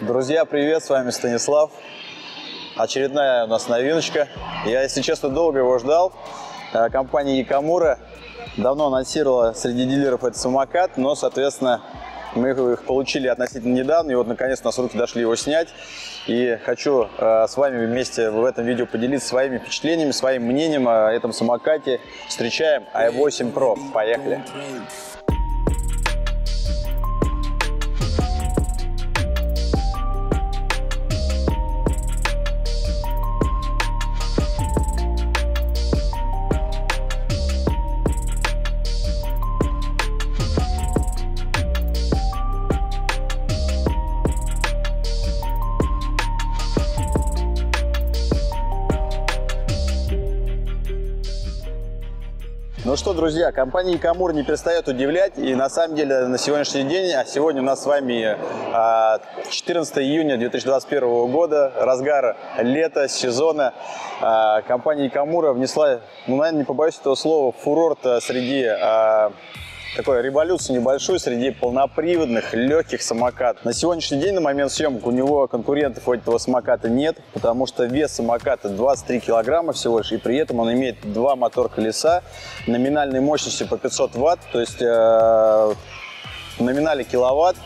Друзья, привет, с вами Станислав. Очередная у нас новиночка. Я, если честно, долго его ждал. Э, компания Якамура давно анонсировала среди дилеров этот самокат, но, соответственно, мы их получили относительно недавно, и вот наконец у нас руки дошли его снять. И хочу э, с вами вместе в этом видео поделиться своими впечатлениями, своим мнением о этом самокате. Встречаем i8 Pro. Поехали! Что, друзья, компания Икамур не перестает удивлять. И на самом деле на сегодняшний день, а сегодня у нас с вами 14 а, июня 2021 года, разгар лета, сезона, а, компания Икамура внесла, ну, наверное, не побоюсь этого слова, фурор среди а, такой революцию небольшую среди полноприводных легких самокатов. На сегодняшний день, на момент съемок, у него конкурентов у этого самоката нет, потому что вес самоката 23 килограмма всего лишь, и при этом он имеет два мотор-колеса номинальной мощностью по 500 ватт, то есть э, в номинале киловатт,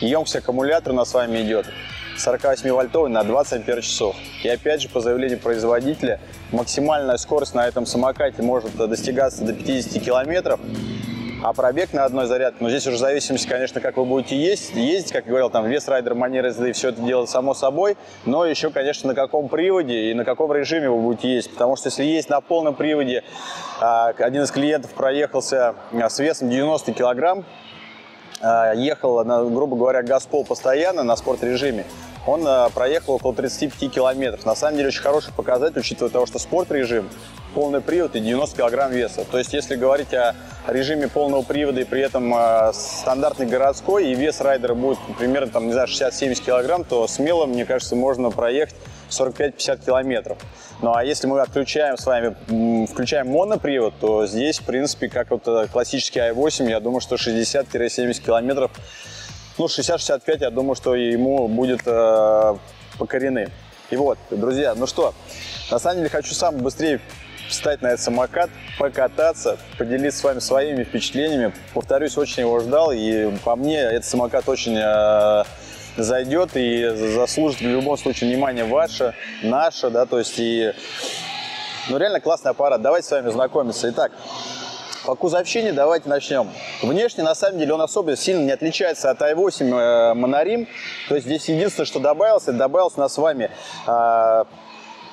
емкость аккумулятора у нас с вами идет 48-вольтовый на 20 ампер часов. И опять же, по заявлению производителя, максимальная скорость на этом самокате может достигаться до 50 километров а пробег на одной зарядке, но здесь уже в зависимости, конечно, как вы будете ездить, ездить как я говорил, там вес райдер, манеры езды, все это делать само собой, но еще, конечно, на каком приводе и на каком режиме вы будете ездить, потому что если есть на полном приводе, а, один из клиентов проехался а, с весом 90 килограмм, а, ехал, грубо говоря, газпол постоянно на спорт-режиме, он проехал около 35 километров. На самом деле очень хороший показатель, учитывая того, что спорт-режим, полный привод и 90 килограмм веса. То есть если говорить о режиме полного привода и при этом э, стандартный городской и вес райдера будет примерно там, не знаю, 60-70 килограмм, то смело, мне кажется, можно проехать 45-50 километров. Ну а если мы отключаем с вами, включаем монопривод, то здесь, в принципе, как вот э, классический i8, я думаю, что 60-70 километров, ну 60-65, я думаю, что ему будет э, покорены. И вот, друзья, ну что, на самом деле хочу сам быстрее встать на этот самокат, покататься, поделиться с вами своими впечатлениями. Повторюсь, очень его ждал, и по мне этот самокат очень э, зайдет и заслужит в любом случае внимание ваше, наше, да, то есть и, ну, реально классный аппарат. Давайте с вами знакомиться. Итак, по кузовщине давайте начнем. Внешне, на самом деле, он особо сильно не отличается от i8 э. То есть здесь единственное, что добавился, добавился у нас с вами э,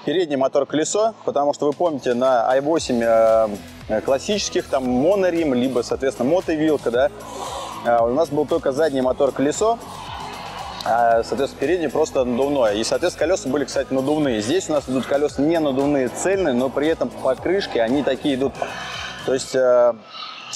передний мотор-колесо, потому что вы помните, на i8 э, классических, там монорим, либо, соответственно, мотовилка, да, э, у нас был только задний мотор-колесо, а, соответственно, передний просто надувное. И, соответственно, колеса были, кстати, надувные. Здесь у нас идут колеса не надувные, цельные, но при этом покрышки, они такие идут, то есть э,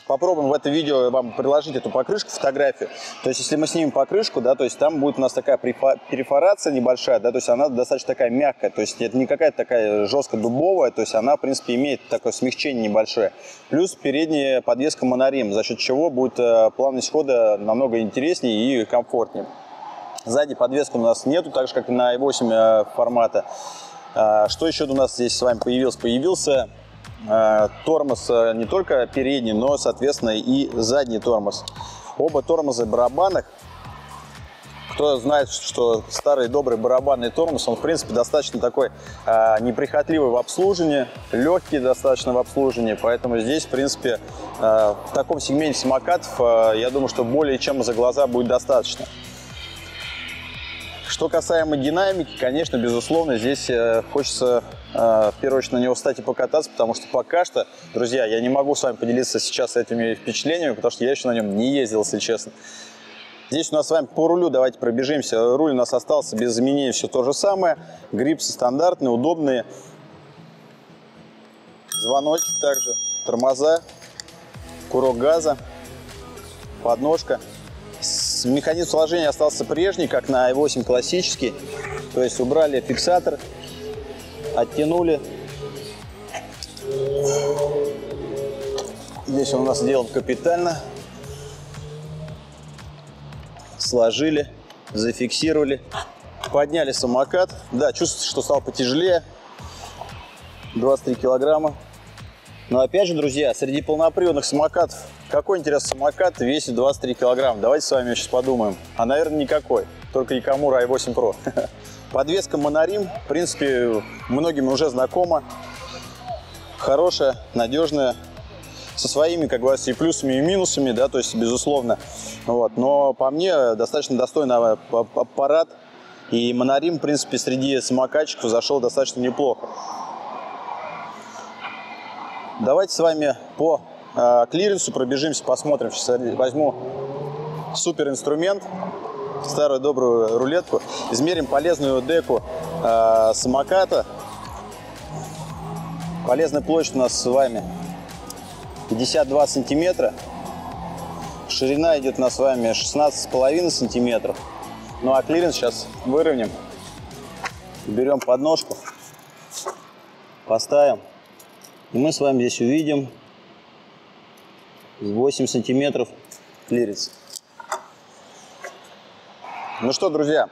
попробуем в это видео вам приложить эту покрышку, фотографию. То есть, если мы снимем покрышку, да, то есть там будет у нас такая перефорация небольшая, да, то есть она достаточно такая мягкая, то есть это не какая-то такая жестко дубовая, то есть она, в принципе, имеет такое смягчение небольшое. Плюс передняя подвеска монорим, за счет чего будет э, плавность хода намного интереснее и комфортнее. Сзади подвески у нас нету, так же, как и на i8 э, формата. А, что еще у нас здесь с вами появился? Появился тормоз э, не только передний, но, соответственно, и задний тормоз. Оба тормоза барабанных. Кто знает, что старый добрый барабанный тормоз, он, в принципе, достаточно такой э, неприхотливый в обслуживании, легкий достаточно в обслуживании, поэтому здесь, в принципе, э, в таком сегменте самокатов, э, я думаю, что более чем за глаза будет достаточно. Что касаемо динамики, конечно, безусловно, здесь э, хочется э, в первую очередь на него встать и покататься, потому что пока что, друзья, я не могу с вами поделиться сейчас этими впечатлениями, потому что я еще на нем не ездил, если честно. Здесь у нас с вами по рулю, давайте пробежимся. Руль у нас остался без изменений, все то же самое. Грипсы стандартные, удобные. Звоночек также, тормоза, курок газа, подножка. Механизм сложения остался прежний, как на i8 классический. То есть убрали фиксатор, оттянули. Здесь он у нас сделан капитально. Сложили. зафиксировали, подняли самокат. Да, чувствуется, что стал потяжелее. 23 килограмма. Но опять же, друзья, среди полноприводных самокатов, какой интересный самокат весит 23 килограмма? Давайте с вами сейчас подумаем. А, наверное, никакой. Только Якамура i8 Pro. Подвеска Монорим, в принципе, многим уже знакома. Хорошая, надежная, со своими, как говорится, и плюсами, и минусами, да, то есть, безусловно. Вот. Но по мне, достаточно достойный аппарат. И Монорим, в принципе, среди самокатчиков зашел достаточно неплохо. Давайте с вами по э, клиренсу пробежимся, посмотрим. Сейчас возьму супер инструмент, старую добрую рулетку. Измерим полезную деку э, самоката. Полезная площадь у нас с вами 52 сантиметра. Ширина идет у нас с вами 16,5 сантиметров. Ну а клиренс сейчас выровняем. Берем подножку, поставим. И мы с вами здесь увидим 8 сантиметров клиренс. Ну что, друзья,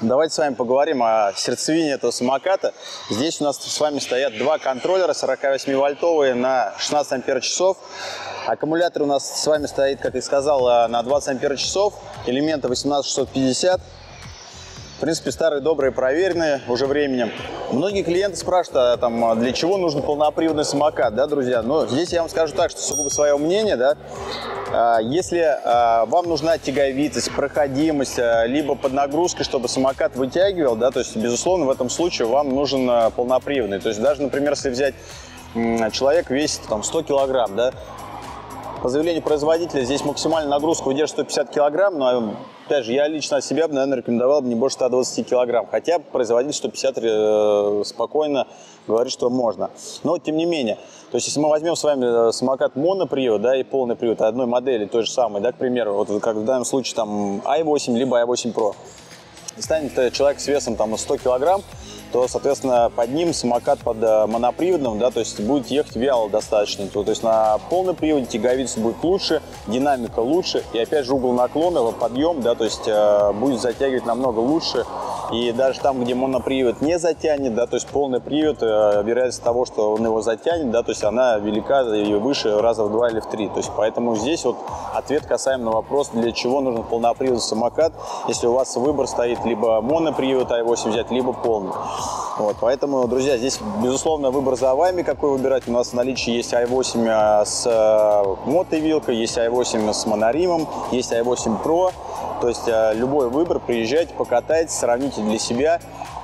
давайте с вами поговорим о сердцевине этого самоката. Здесь у нас с вами стоят два контроллера 48-вольтовые на 16 ампер часов. Аккумулятор у нас с вами стоит, как я сказал, на 20 ампер часов. Элементы 18650. В принципе, старые, добрые, проверенные уже временем. Многие клиенты спрашивают, а, там, а для чего нужен полноприводный самокат, да, друзья? Но здесь я вам скажу так, что сугубо свое мнение, да. А, если вам нужна тяговитость, проходимость, либо под нагрузкой, чтобы самокат вытягивал, да, то есть, безусловно, в этом случае вам нужен полноприводный. То есть, даже, например, если взять человек весит там 100 килограмм, да, по заявлению производителя здесь максимальная нагрузка выдержит 150 килограмм, но опять же, я лично себя, наверное, рекомендовал бы не больше 120 килограмм. Хотя производитель 150 э, спокойно говорит, что можно. Но тем не менее, то есть если мы возьмем с вами э, самокат монопривод, да, и полный привод одной модели, той же самой, да, к примеру, вот как в данном случае там i8 либо i8 Pro, станет человек с весом там 100 килограмм, то, соответственно, под ним самокат под э, моноприводным, да, то есть будет ехать вяло достаточно. То, то есть на полном приводе тяговица будет лучше, динамика лучше, и опять же угол наклона, подъем, да, то есть э, будет затягивать намного лучше. И даже там, где монопривод не затянет, да, то есть полный привод, э, вероятность того, что он его затянет, да, то есть она велика и выше раза в два или в три. То есть поэтому здесь вот ответ касаемо на вопрос, для чего нужен полноприводный самокат, если у вас выбор стоит либо монопривод i8 взять, либо полный. Вот, поэтому, друзья, здесь, безусловно, выбор за вами, какой выбирать. У нас в наличии есть i8 а, с э, мотовилкой, есть i8 с моноримом, есть i8 Pro. То есть э, любой выбор, приезжайте, покатайтесь, сравните для себя.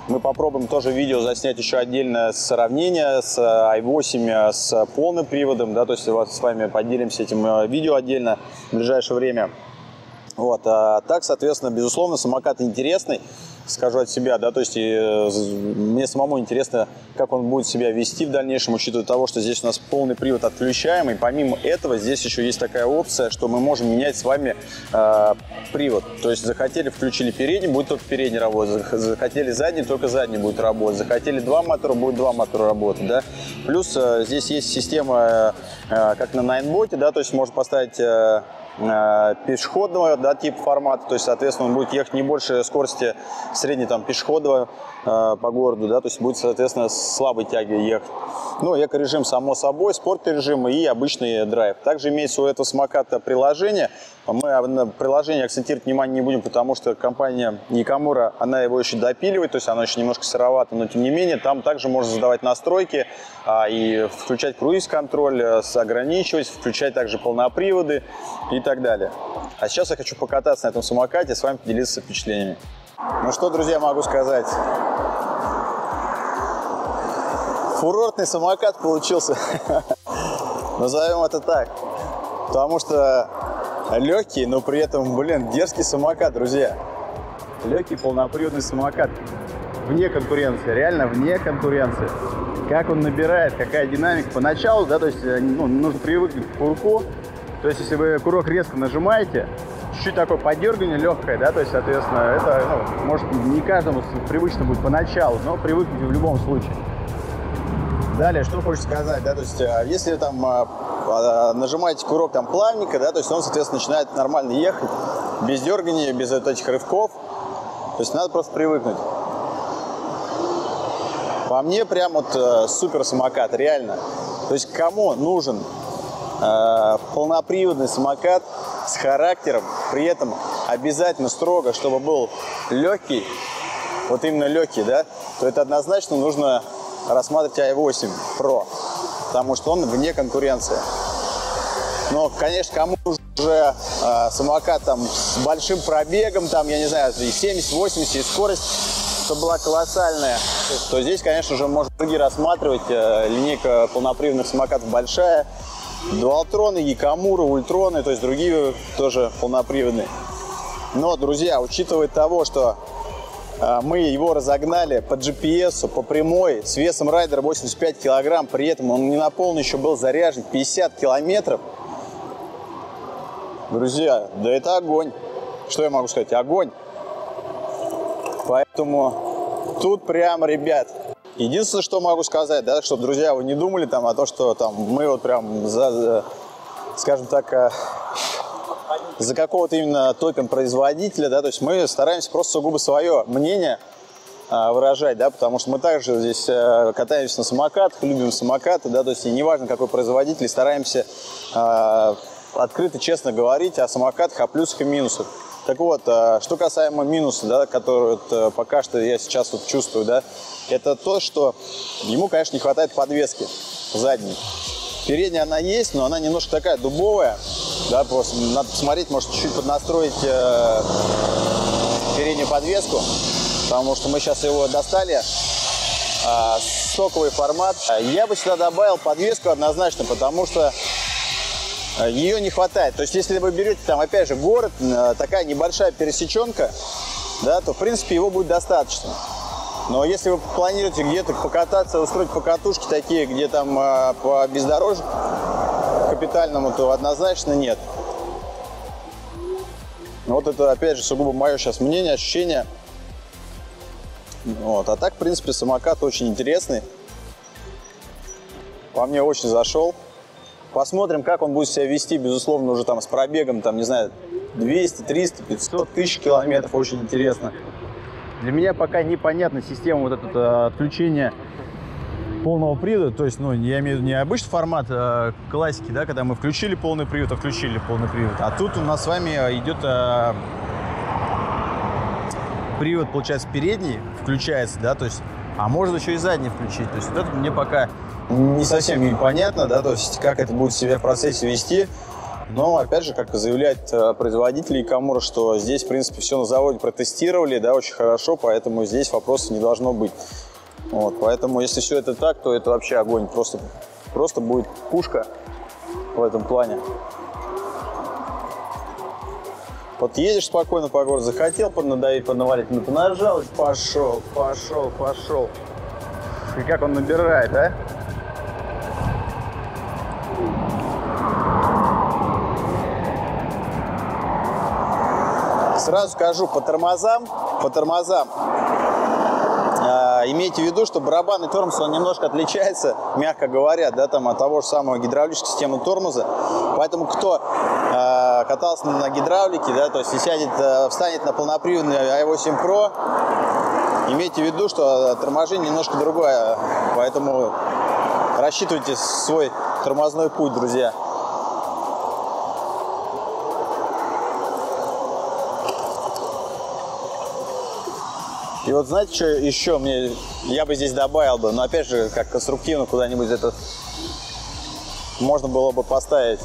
Мы попробуем тоже видео заснять еще отдельное сравнение с i8 с полным приводом, да, то есть с вами поделимся этим э, видео отдельно в ближайшее время. Вот, а так, соответственно, безусловно, самокат интересный скажу от себя, да, то есть и, э, мне самому интересно, как он будет себя вести в дальнейшем, учитывая того, что здесь у нас полный привод отключаемый. Помимо этого, здесь еще есть такая опция, что мы можем менять с вами э, привод. То есть захотели, включили передний, будет только передний работать, захотели задний, только задний будет работать, захотели два мотора, будет два мотора работать, да. Плюс э, здесь есть система, э, как на Найнботе, да, то есть можно поставить э, Э, пешеходного да, типа формата, то есть, соответственно, он будет ехать не больше скорости средней там, пешеходного э, по городу, да, то есть будет, соответственно, слабой тяги ехать. Ну, эко-режим, само собой, спорт-режим и обычный драйв. Также имеется у этого самоката приложение. Мы на приложение акцентировать внимание не будем, потому что компания Никамура, она его еще допиливает, то есть оно еще немножко сыровато, но тем не менее, там также можно задавать настройки а, и включать круиз-контроль, э, ограничивать, включать также полноприводы и так далее. А сейчас я хочу покататься на этом самокате, с вами поделиться впечатлениями. Ну что, друзья, могу сказать. Фурортный самокат получился. Назовем это так. Потому что легкий, но при этом, блин, дерзкий самокат, друзья. Легкий полноприводный самокат. Вне конкуренции, реально вне конкуренции. Как он набирает, какая динамика. Поначалу, да, то есть э, ну, нужно привыкнуть к курку, то есть, если вы курок резко нажимаете, чуть-чуть такое подергивание легкое, да, то есть, соответственно, это, ну, может, не каждому привычно будет поначалу, но привыкнете в любом случае. Далее, что хочется сказать, да, то есть, а, если там а, а, нажимаете курок там плавника, да, то есть он, соответственно, начинает нормально ехать, без дергания, без вот этих рывков. То есть надо просто привыкнуть. По мне прям вот э, супер самокат, реально. То есть кому нужен э, полноприводный самокат с характером, при этом обязательно строго, чтобы был легкий, вот именно легкий, да, то это однозначно нужно рассматривать i8 Pro, потому что он вне конкуренции. Но, конечно, кому уже э, самокат там с большим пробегом, там, я не знаю, 70-80 и скорость, чтобы была колоссальная, то здесь, конечно же, можно другие рассматривать. Э, линейка полноприводных самокатов большая. Дуалтроны, Якамуры, Ультроны, то есть другие тоже полноприводные. Но, друзья, учитывая того, что мы его разогнали по GPS, по прямой, с весом райдера 85 килограмм, при этом он не на полный еще был заряжен 50 километров, Друзья, да это огонь. Что я могу сказать? Огонь. Поэтому тут прям, ребят, единственное, что могу сказать, да, чтобы, друзья, вы не думали там о том, что там мы вот прям за, за скажем так, э, за какого-то именно топим производителя, да, то есть мы стараемся просто сугубо свое мнение а, выражать, да, потому что мы также здесь а, катаемся на самокатах, любим самокаты, да, то есть и неважно какой производитель, стараемся а, открыто, честно говорить о самокатах, о плюсах и минусах. Так вот, э, что касаемо минуса, да, который э, пока что я сейчас вот чувствую, да, это то, что ему, конечно, не хватает подвески задней. Передняя она есть, но она немножко такая дубовая, да, просто надо посмотреть, может чуть-чуть поднастроить э, переднюю подвеску, потому что мы сейчас его достали, э, соковый формат. Я бы сюда добавил подвеску однозначно, потому что Э, ее не хватает. То есть, если вы берете там, опять же, город, такая небольшая пересеченка, да, то, в принципе, его будет достаточно. Но если вы планируете где-то покататься, устроить покатушки такие, где там по бездорожью капитальному, то однозначно нет. Вот это, опять же, сугубо мое сейчас мнение, ощущение. Вот. А так, в принципе, самокат очень интересный. По мне очень зашел. Посмотрим, как он будет себя вести, безусловно, уже там с пробегом, там, не знаю, 200, 300, 500 тысяч километров. Очень интересно. Для меня пока непонятна система вот этого отключения полного привода, то есть, ну, я имею в виду не обычный формат а классики, да, когда мы включили полный привод, отключили полный привод, а тут у нас с вами идет а, привод, получается, передний включается, да, то есть, а можно еще и задний включить, то есть, вот это мне пока не совсем непонятно, да, то есть как это будет себя в процессе вести. Но, опять же, как заявляют э, производители Камура, что здесь, в принципе, все на заводе протестировали, да, очень хорошо, поэтому здесь вопросов не должно быть. Вот, поэтому, если все это так, то это вообще огонь. Просто, просто будет пушка в этом плане. Вот едешь спокойно по городу, захотел поднадавить, поднавалить, ну, нажал, пошел, пошел, пошел. И как он набирает, а? Сразу скажу, по тормозам, по тормозам, имейте в виду, что барабанный тормоз, он немножко отличается, мягко говоря, да, там, от того же самого гидравлической системы тормоза. Поэтому кто э, катался на гидравлике, да, то есть и сядет, э, встанет на полноприводный i8 Pro, имейте в виду, что торможение немножко другое, поэтому рассчитывайте свой тормозной путь, друзья. И вот знаете, что еще мне, я бы здесь добавил бы, но опять же, как конструктивно куда-нибудь это можно было бы поставить.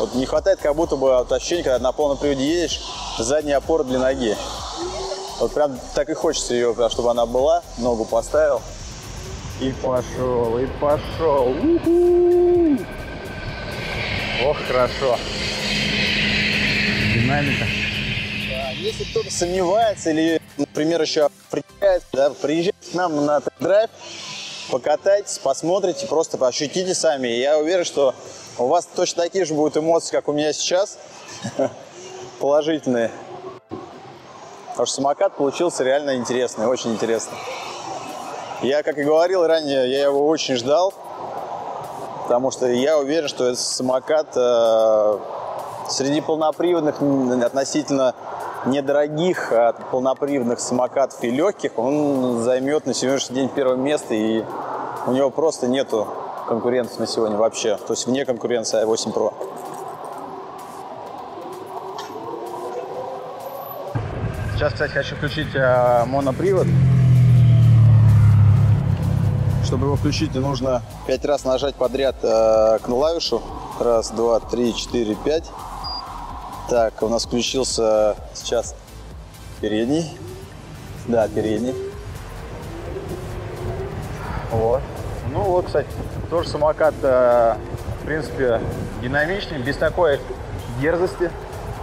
Вот не хватает как будто бы вот ощущения, когда на полном приводе едешь, задняя опора для ноги. Вот прям так и хочется ее, чтобы она была, ногу поставил. И пошел, и пошел. У-ху! Ох, хорошо. Динамика. Да, если кто-то сомневается или, например, еще приезжает, да, приезжайте к нам на драйв, покатайтесь, посмотрите, просто ощутите сами. я уверен, что у вас точно такие же будут эмоции, как у меня сейчас, положительные. Потому что самокат получился реально интересный, очень интересный. Я, как и говорил ранее, я его очень ждал, потому что я уверен, что этот самокат э, Среди полноприводных относительно недорогих а полноприводных самокатов и легких он займет на сегодняшний день первое место и у него просто нету конкурентов на сегодня вообще. То есть вне конкуренции i8 Pro. Сейчас, кстати, хочу включить э, монопривод. Чтобы его включить, нужно пять раз нажать подряд э, клавишу. Раз, два, три, четыре, пять. Так, у нас включился сейчас передний. Да, передний. Вот. Ну вот, кстати, тоже самокат, э, в принципе, динамичный, без такой дерзости,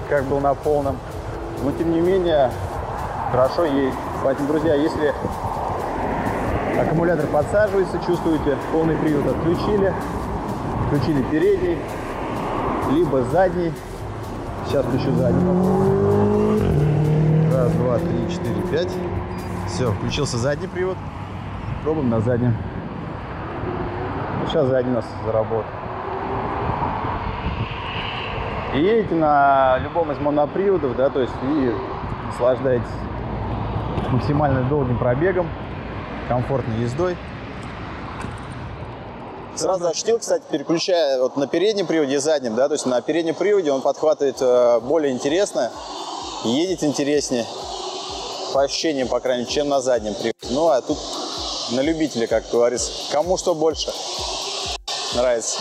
как был на полном. Но, тем не менее, хорошо едет. Поэтому, друзья, если аккумулятор подсаживается, чувствуете, полный привод отключили, включили передний, либо задний. Сейчас включу задний. Раз, два, три, четыре, пять. Все, включился задний привод. Пробуем на заднем. Сейчас задний у нас заработает. И едете на любом из моноприводов, да, то есть и наслаждаетесь максимально долгим пробегом, комфортной ездой. Сразу ощутил, кстати, переключая вот на переднем приводе и заднем, да, то есть на переднем приводе он подхватывает э, более интересно, едет интереснее, по ощущениям, по крайней мере, чем на заднем приводе. Ну, а тут на любителя, как говорится, кому что больше нравится.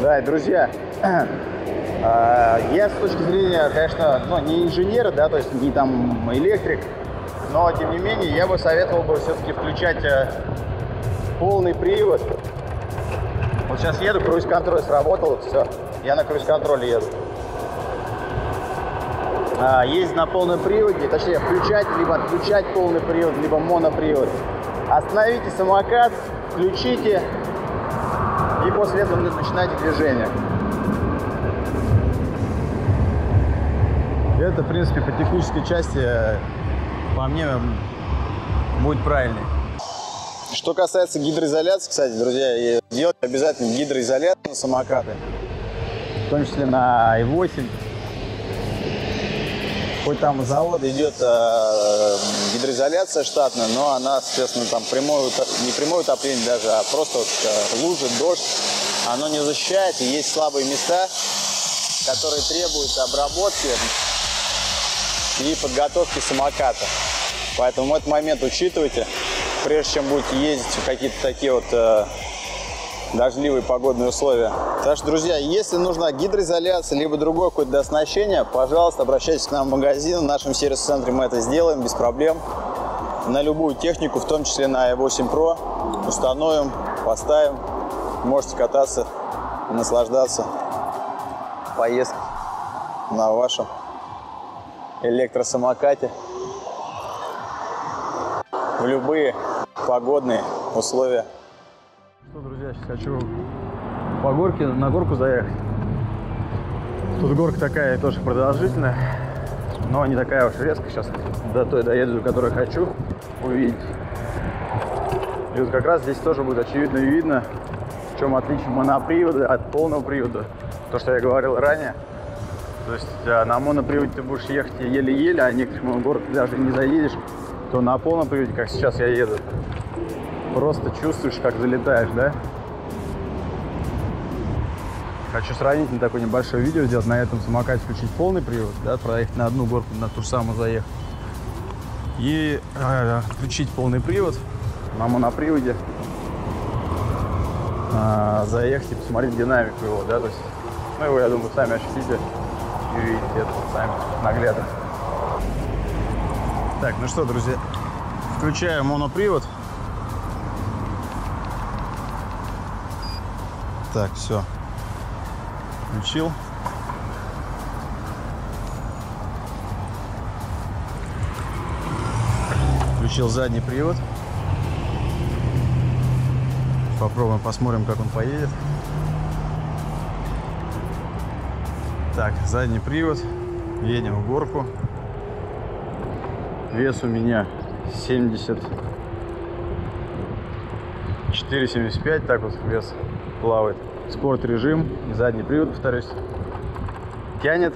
Да, друзья, а, я с точки зрения, конечно, ну, не инженера, да, то есть не там электрик, но тем не менее я бы советовал бы все-таки включать э, полный привод. Сейчас еду, круиз-контроль сработал, все, я на круиз-контроле еду. А, ездить на полном приводе, точнее включать, либо отключать полный привод, либо монопривод. Остановите самокат, включите и после этого начинайте движение. Это, в принципе, по технической части, по мне, будет правильней. Что касается гидроизоляции, кстати, друзья, делать обязательно гидроизоляцию на самокаты, в том числе на i8. Хоть там завод идет э, гидроизоляция штатная, но она, соответственно, там прямое, не прямое утопление даже, а просто вот, э, лужи, дождь, оно не защищает, и есть слабые места, которые требуют обработки и подготовки самоката. Поэтому этот момент учитывайте, прежде чем будете ездить в какие-то такие вот э, дождливые погодные условия. Так что, друзья, если нужна гидроизоляция, либо другое какое-то оснащение, пожалуйста, обращайтесь к нам в магазин. В нашем сервис-центре мы это сделаем без проблем. На любую технику, в том числе на i8 Pro, установим, поставим. Можете кататься наслаждаться поездкой на вашем электросамокате в любые погодные условия. Что, друзья, сейчас хочу по горке, на горку заехать. Тут горка такая тоже продолжительная, но не такая уж резкая. Сейчас до той доеду, до которой хочу увидеть. И вот как раз здесь тоже будет очевидно и видно, в чем отличие монопривода от полного привода. То, что я говорил ранее. То есть а, на моноприводе ты будешь ехать еле-еле, а некоторых город даже не заедешь, то на полном приводе, как сейчас я еду, просто чувствуешь, как залетаешь, да? Хочу сравнительно такое небольшое видео сделать, на этом самокате включить полный привод, да, проехать на одну горку, на ту же самую заехать. И э, включить полный привод на моноприводе, э, заехать и посмотреть динамику его, да, то есть, ну его, я думаю, сами ощутите увидите это сами наглядно. Так, ну что, друзья, включаю монопривод. Так, все. Включил. Включил задний привод. Попробуем, посмотрим, как он поедет. Так, задний привод. Едем в горку. Вес у меня 70 4,75, так вот вес плавает. Спорт режим, задний привод, повторюсь. тянет.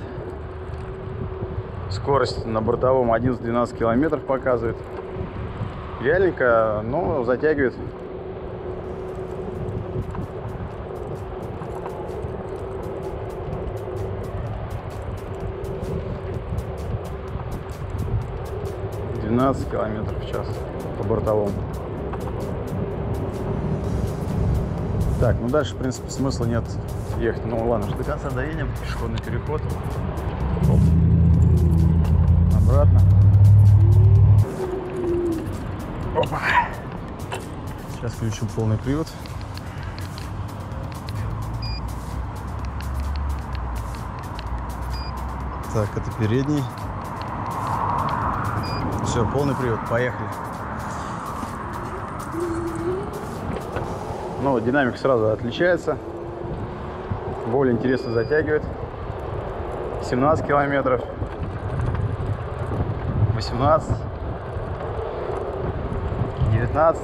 Скорость на бортовом 11-12 километров показывает. Вяленько, но затягивает. Двенадцать километров в час по бортовому. Так, ну дальше, в принципе, смысла нет ехать. Ну ладно, до конца доедем, пешеходный переход. Оп. Обратно. Опа. Сейчас включу полный привод. Так, это передний. Все, полный привод, поехали. Ну, динамик сразу отличается. Более интересно затягивает. 17 километров. 18. 19.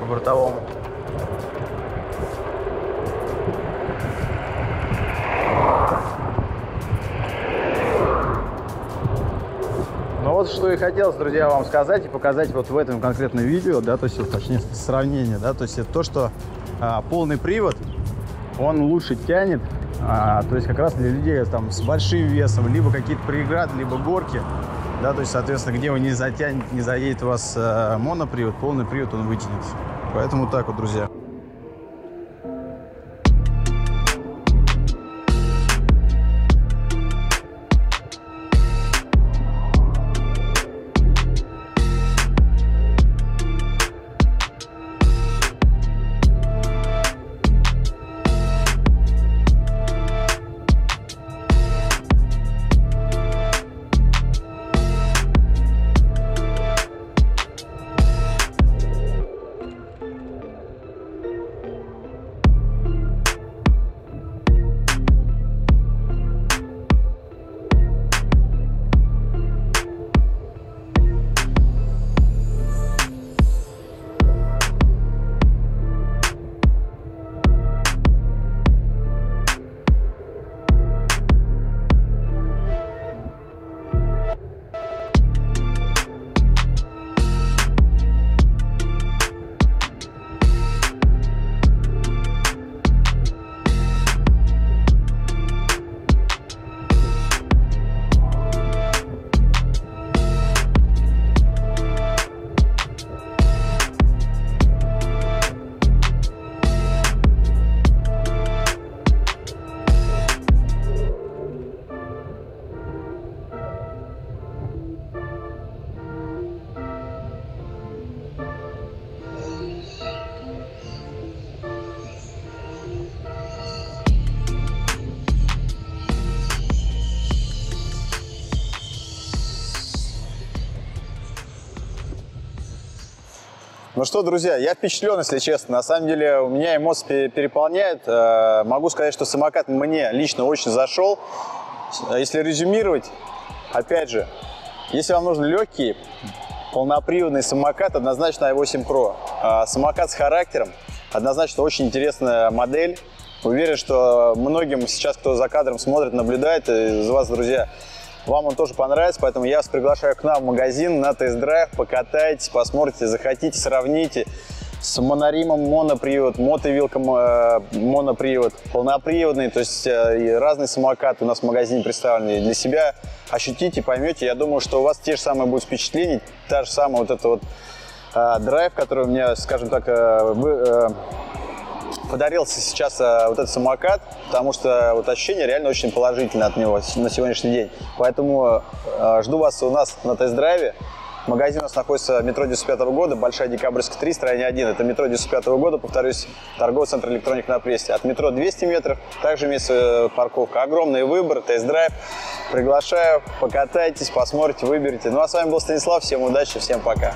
По бортовому. Что и хотелось, друзья, вам сказать и показать вот в этом конкретном видео, да, то есть, точнее, сравнение, да, то есть это то, что а, полный привод, он лучше тянет, а, то есть как раз для людей там с большим весом, либо какие-то преграды, либо горки, да, то есть, соответственно, где вы не затянет, не заедет у вас а, монопривод, полный привод он вытянет. Поэтому так вот, друзья. Ну что, друзья, я впечатлен, если честно. На самом деле у меня эмоции переполняют. Э, могу сказать, что самокат мне лично очень зашел. Если резюмировать, опять же, если вам нужен легкий, полноприводный самокат, однозначно i8 Pro. А самокат с характером, однозначно очень интересная модель. Уверен, что многим сейчас, кто за кадром смотрит, наблюдает, из вас, друзья, вам он тоже понравится, поэтому я вас приглашаю к нам в магазин на тест-драйв, покатайтесь, посмотрите, захотите, сравните с моноримом монопривод, мотовилком э, монопривод, полноприводный, то есть э, разные самокаты у нас в магазине представлены. Для себя ощутите, поймете. Я думаю, что у вас те же самые будут впечатления, та же самая вот эта вот э, драйв, который у меня, скажем так, э, вы, э, подарился сейчас э, вот этот самокат, потому что вот ощущение реально очень положительное от него на сегодняшний день. Поэтому э, жду вас у нас на тест-драйве. Магазин у нас находится в метро 95 года, Большая Декабрьская 3, строение 1. Это метро 95 года, повторюсь, торговый центр электроник на прессе. От метро 200 метров, также имеется парковка. Огромный выбор, тест-драйв. Приглашаю, покатайтесь, посмотрите, выберите. Ну а с вами был Станислав, всем удачи, всем пока.